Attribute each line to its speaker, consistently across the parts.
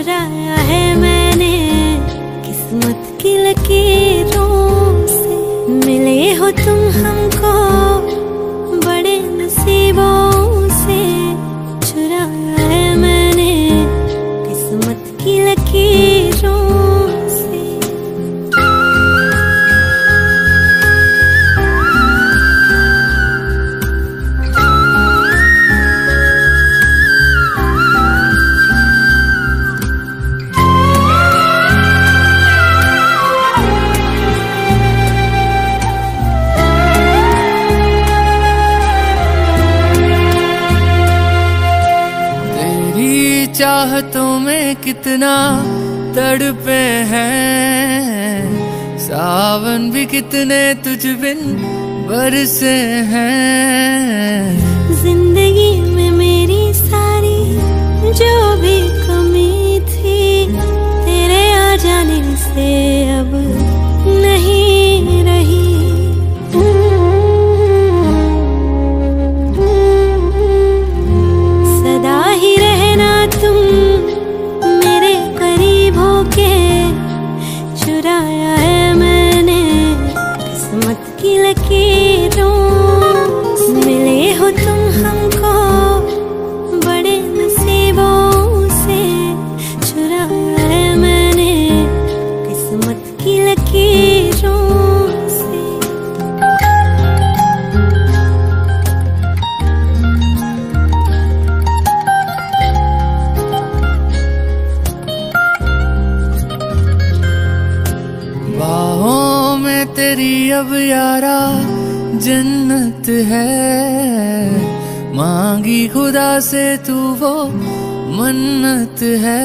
Speaker 1: चुराया है मैंने किस्मत की लकीरों से। मिले हो तुम
Speaker 2: हम कितना तड़पे हैं। सावन भी कितने तुझ बिन बरसे हैं। प्यारा जन्नत है। मांगी खुदा से तू वो मन्नत है।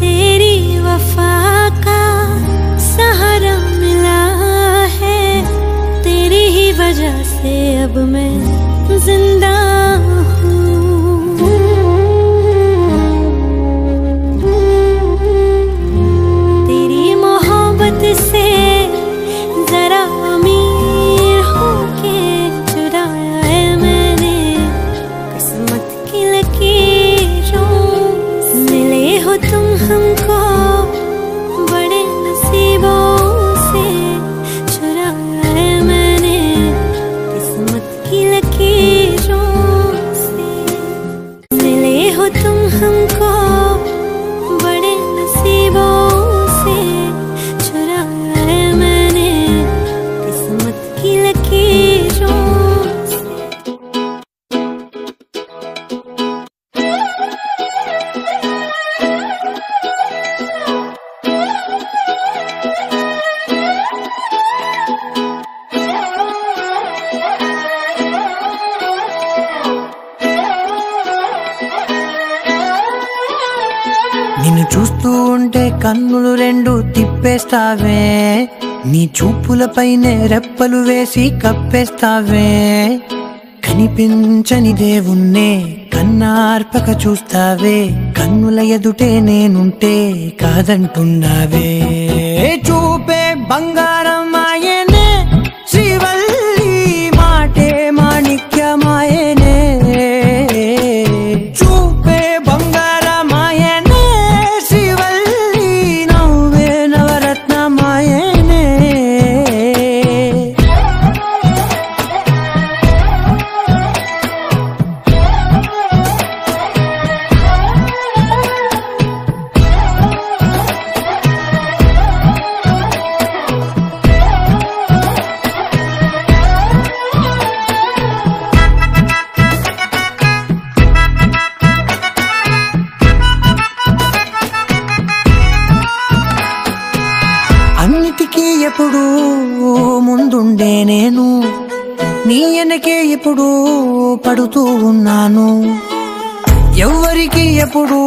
Speaker 1: तेरी वफा का सहारा मिला है। तेरी ही वजह से अब मैं ज़िंदा
Speaker 3: చూపులపైనే రెప్పలు వేసి కప్పేస్తావే. కనిపించని దేవున్నే కన్నార్పక చూస్తావే. కన్నుల ఎదుటే నేనుంటే కాదంటున్నావే. చూపే బంగారం ఎప్పుడు పడుతూ ఉన్నాను. ఎవ్వరికి ఎప్పుడు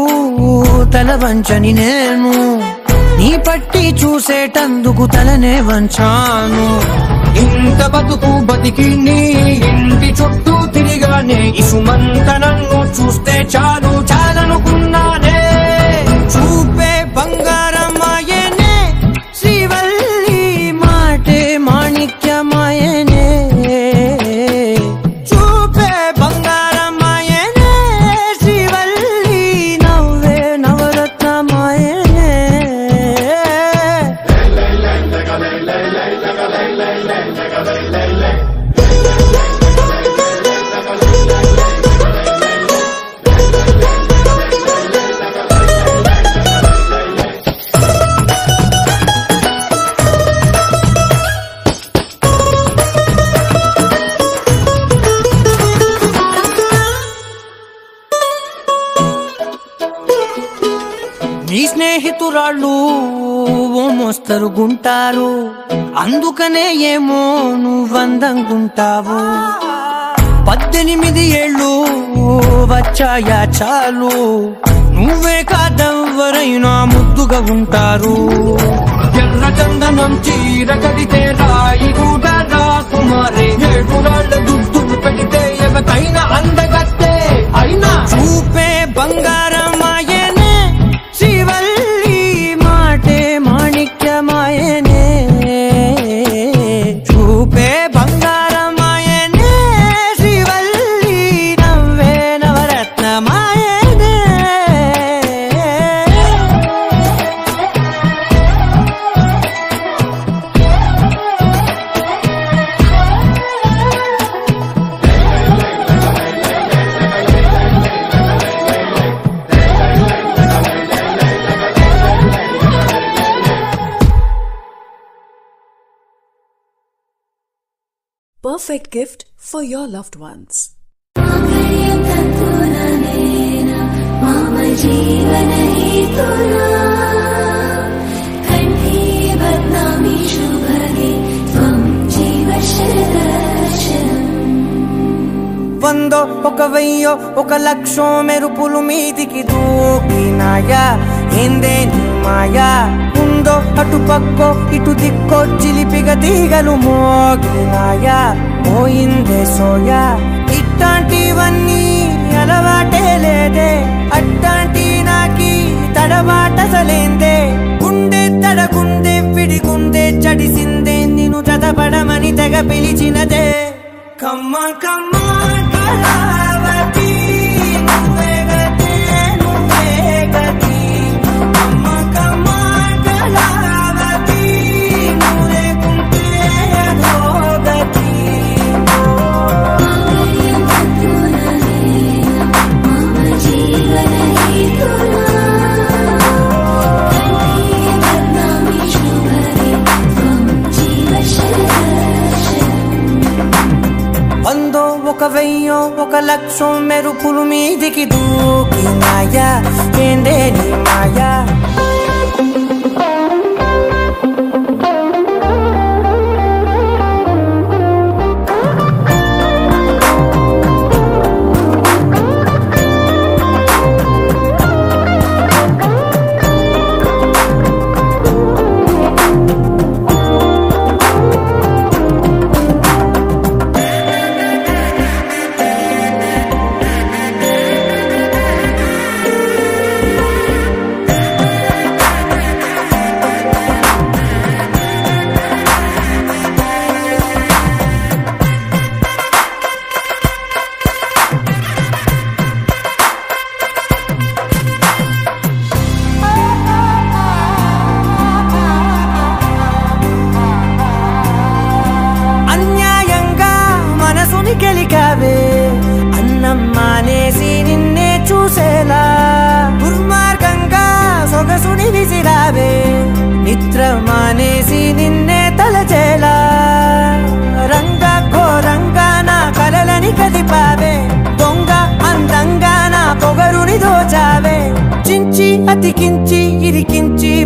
Speaker 3: తల వంచని నేను. నీ పట్టి చూసేటందుకు తలనే వంచాను.
Speaker 4: ఇంత బతుకు బతికి నీ ఇంటి చుట్టూ తిరిగానే ఇసుమంత నన్ను చూస్తే చాలు చాలనుకున్నానే
Speaker 3: le, le, le, le, le. తరుగుంటారు మోస్తరుగుంటారు అందుకనే ఏమో నువ్వందంగుంటావు. పద్దెనిమిది ఏళ్ళు వచ్చాయా చాలు. నువ్వే కాదెవ్వరైనా ముద్దుగా ఉంటారు.
Speaker 4: ఎర్ర చందనం చీర కడితే రాయి కూడా రాకుమారే ఏడురాళ్ళ దుద్దులు పెడితే ఎవతైనా అందగత్తే. అయినా
Speaker 3: చూపే బంగారం
Speaker 5: perfect gift for your loved ones.
Speaker 3: వందో ఒక వెయ్యో ఒక లక్షో మెరుపులు మీదికి దూకినాయా ఏందే మాయా ఉందో అటు పక్కో ఇటు దిక్కో చిలిపిగ తీగలు మోగినాయా పోయిందే సోయా. ఇట్లాంటివన్నీ అలవాటే లేదే అట్లాంటి నాకి తడబాటసలేందే. గుండె తడగుండె విడిగుండె చడిసిందే. నిన్ను చదపడమని తెగ పిలిచినదే. కమ్మ కమ్మ que do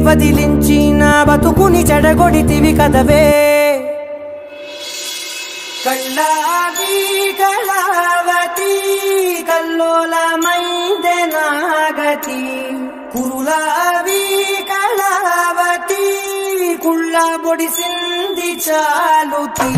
Speaker 3: వదిలించి నా బతుకుని చెడగొడితివి కదవే. కళ్ళాది కళావతి కల్లోలమైందే నాగతి కురులావి కళావతి కుళ్ళ బొడిసింది చాలుతి.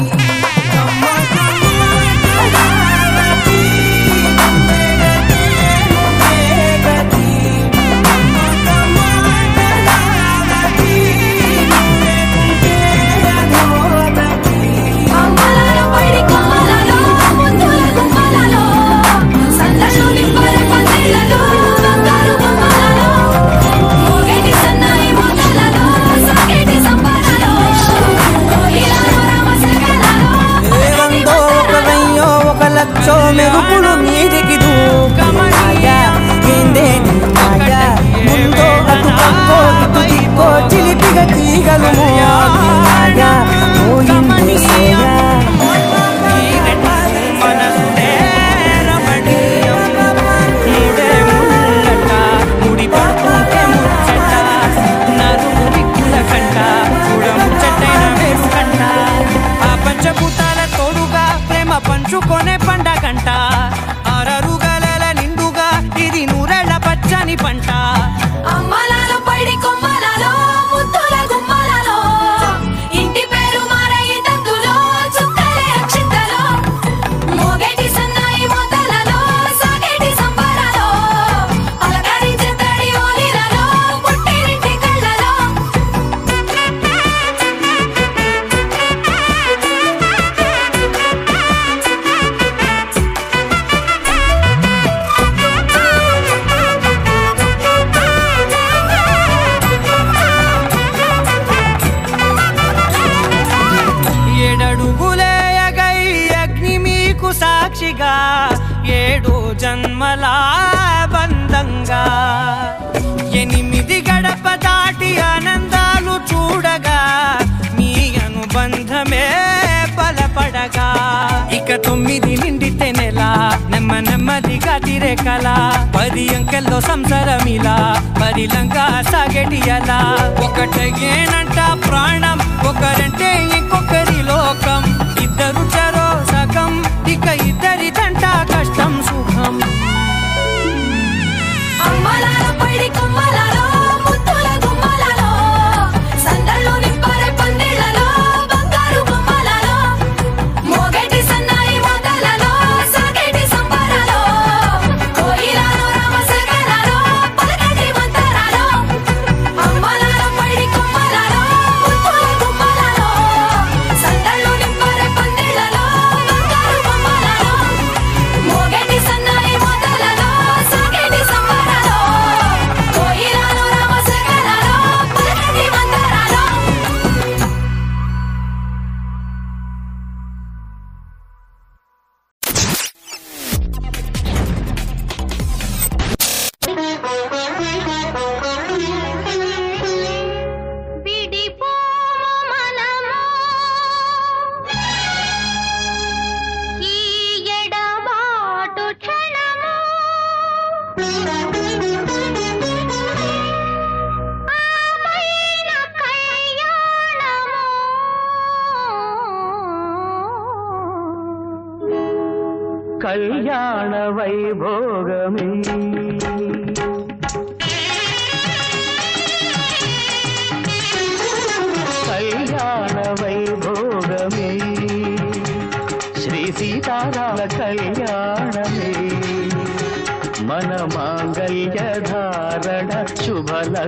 Speaker 6: ರೆಕಲ ಪದಿ ಅಂಕೆಲ್ಲೋ ಸಂಸಾರಮಿಲ పది లంక సాగేటియలా. ఒకటే ఏనంట ప్రాణం ఒకరంటే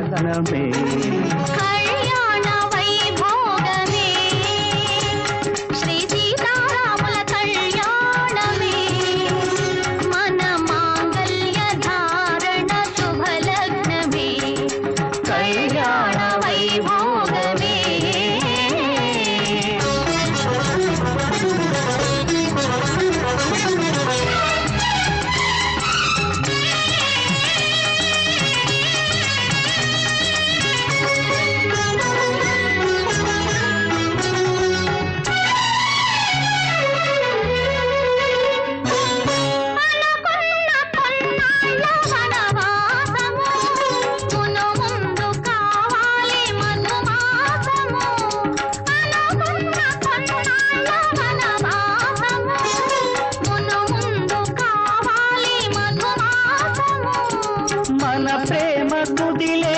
Speaker 6: சகனமே మన ప్రేమ
Speaker 7: కుదిలే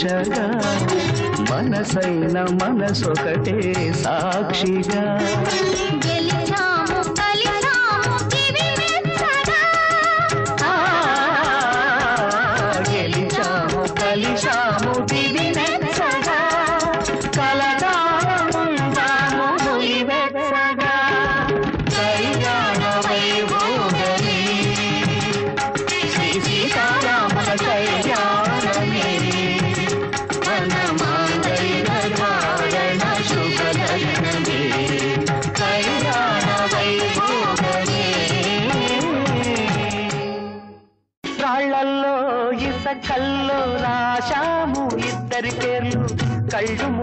Speaker 7: దీక్షగా మనసైన మనసొకటే సాక్షిగా.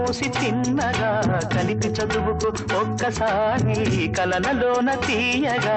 Speaker 6: మూసి చిన్నగా కలిపి చదువుకు ఒక్కసారి కలలలోన తీయగా.